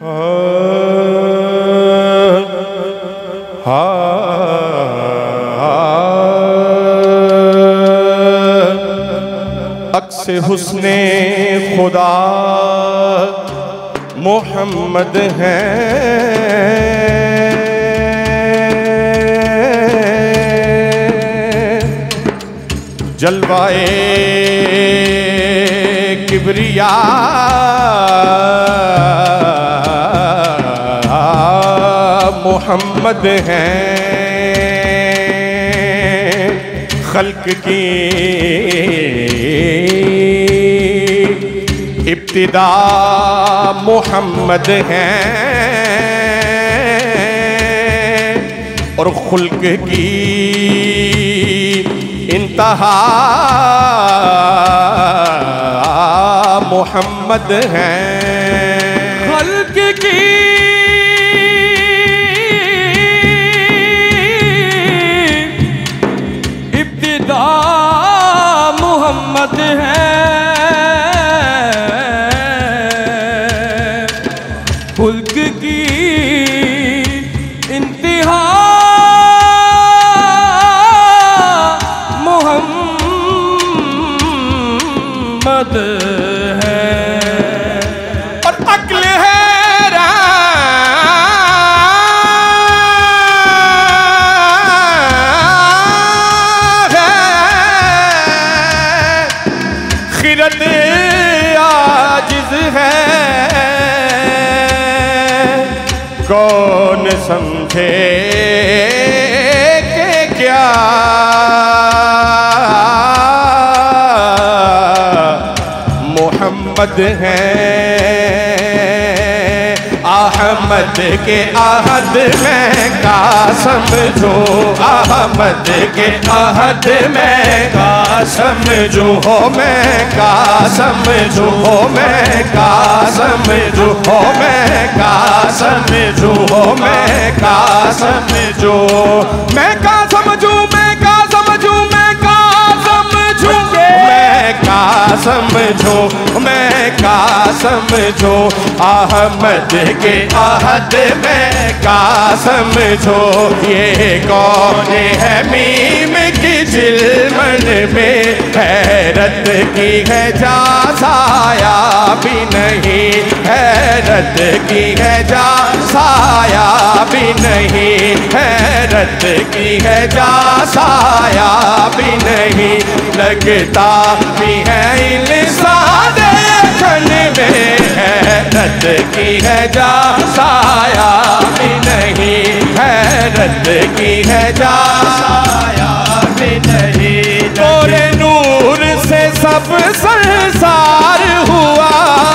اکس حسن خدا محمد ہیں جلوائے کبریا۔ محمد ہیں۔ خلق کی ابتدا محمد ہیں۔ اور خلق کی انتہا محمد ہیں۔ خلق کی کون سمجھے کہ کیا؟ محمد ہیں احمد کے عہد میں کا سمجھو احمد کے عہد میں کا سمجھو ہو میں کا سمجھو ہو میں کا سمجھو ہو میں کا سمجھو ہو میں کا سمجھو میں کا سمجھوں میں کا سمجھوں میں کا سمجھوں میں کا سمجھو سمجھو، احمد کے عہد میں کا سمجھو، یہ کون ہے میم کی جلمن میں؟ حیرت کی ہے جا سایا بھی نہیں، حیرت کی ہے جا سایا بھی نہیں، حیرت کی ہے جا سایا بھی نہیں، لگتا بھی ہے انسان۔ روشن میں حیرت کی ہے جا سایا بھی نہیں حیرت کی ہے جا سایا بھی نہیں۔ اور نور سے سب سنسار ہوا۔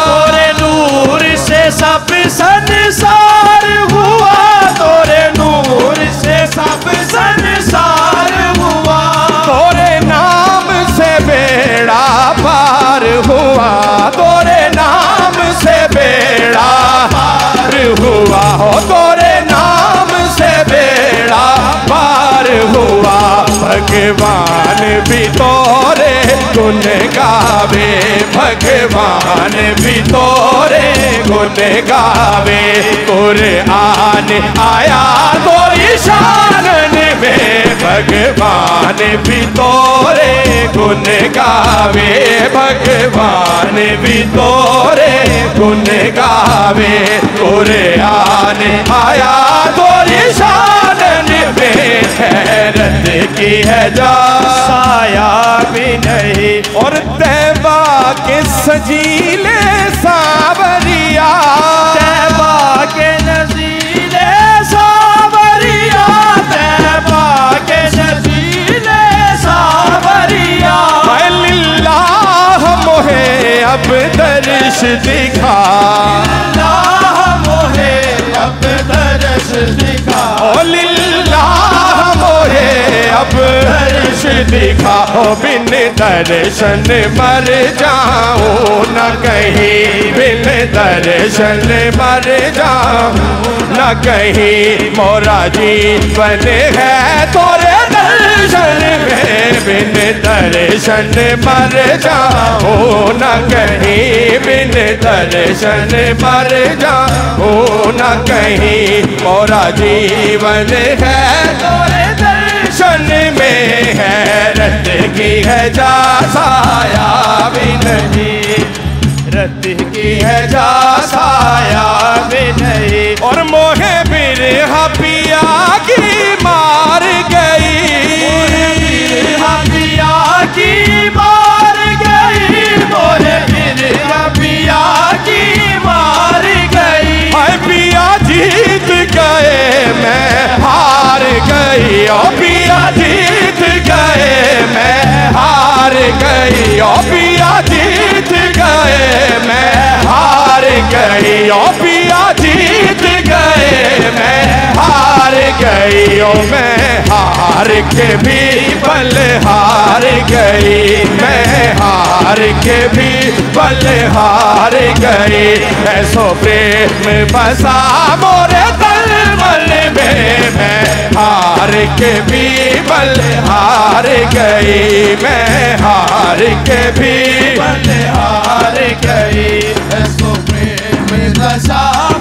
اور نور سے سب سنسار بھگوان بھی تورے گن گاوے بھگوان بھی تورے گن گاوے قرآن آیا تو ایشان میں بھگوان بھی تورے گن گاوے بھگوان بھی تورے گن گاوے قرآن آیا توری شان میں حیرت کی ہے جا سایہ بھی نہیں اور تیبہ کے سجیلے دکھا اللہ موہے اب درس دکھا للہ موہے اب درش دکھا بن درشن مر جاؤں نہ کہیں بن درشن مر جاؤں نہ کہیں مورا جی بنے ہے تورے درشن میں بن درشن مر جاؤں نہ کہیں بن درشن مر جاؤں کہیں مولا جیون ہے تورے درشن میں حیرت کی ہے جا سایا بھی نہیں رت کی ہے جا سایا بھی نہیں اور موہے برہا پیا کی مار گئی؟ موہے پھر پیا کی مار گئی۔ ہائے پیا جیت گئے، میں ہار گئی۔ او پیا جیت گئے، میں ہار گئی۔ او پیا جیت گئے، میں ہار گئی۔ او پیا جیت گئے، میں ہار گئی۔ او میں ہار کے بھی بل ہار گئی میں ہار کے بھی بل ہار گئی ایسو پریم بسا مورے تل مل میں میں ہار کے بھی بل ہار گئی میں ہار کے بھی بل ہار گئی ایسو پریم دشا مورے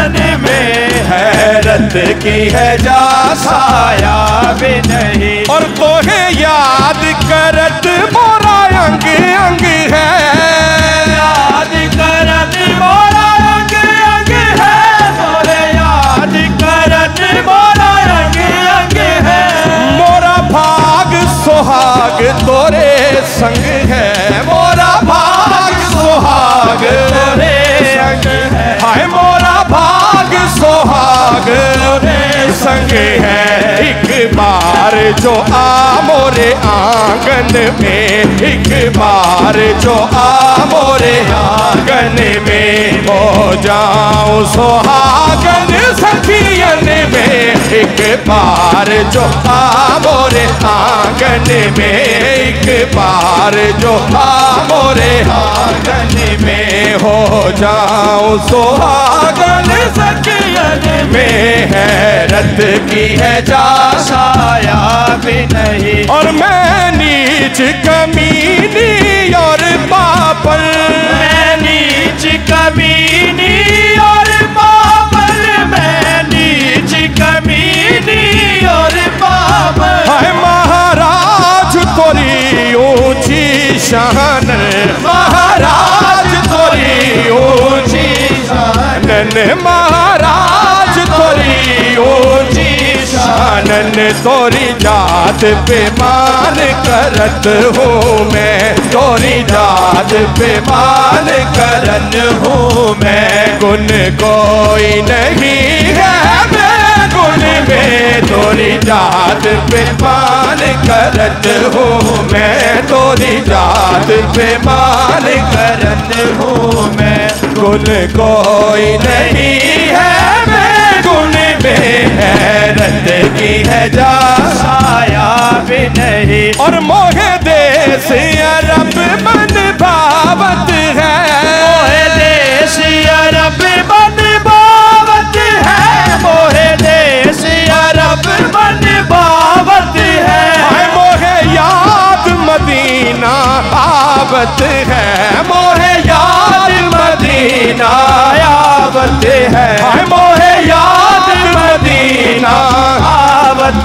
من میں حیرت کی ہے جا سایا بھی نہیں۔ اور کوہیں یاد کرت مورا انگ انگ ہے۔ یاد رنگ رنگ ہے۔ یاد رنگ رنگ ہے۔ مورا بھاگ سہاگ تورے سنگ ہے۔ سنگ ہے ایک بار جو آ مورے آنگن میں ایک بار جو آ مورے آنگن میں ہو جاؤں سہاگن سخین میں ایک بار جو مورے آنگن میں ایک بار جو مورے آنگن میں ہو جاؤں سہاگن سخین میں حیرت کی ہے جا سایا بھی نہیں اور میں نیچ کمینی اور پر میں نیچ کبھی اور شانن توری جات پہ مان کرت ہوں میں۔ توری جات پہ مان کرت ہوں میں۔ گن کوئی نہیں ہے میں۔ گن میں توری جات پہ مان کرت ہوں میں۔ توری جات پہ مان ہوں میں۔ گن کوئی نہیں ہے میں۔ گن میں حیرت کی ہے جا سایا بھی نہیں۔ اور موہ دیس عرب من بھاوت ہے۔ موہ دیس عرب من باوت ہے۔ موہ دیس عرب من باوت ہے۔ موہ یاد مدینہ آبت ہے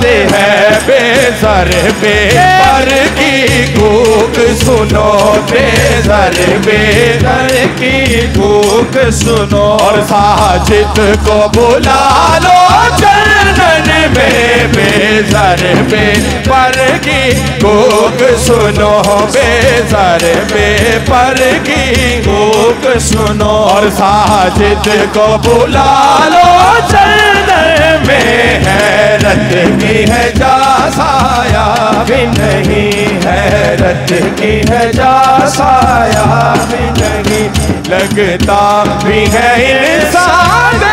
آبت ہے بے زر بے پر کی کوک سنو، بے زر بے در کی کوک سنو۔ اور ساجد کو بلا لو چرنن میں بے زر بے پر کی کوک سنو بے زر بے پر کی کوک سنو اور ساجد کو بلا لو چرنن میں حیرت کی ہے جا سایا بھی نہیں حیرت کی ہے جا سایا بھی نہیں لگتا بھی ہے انسان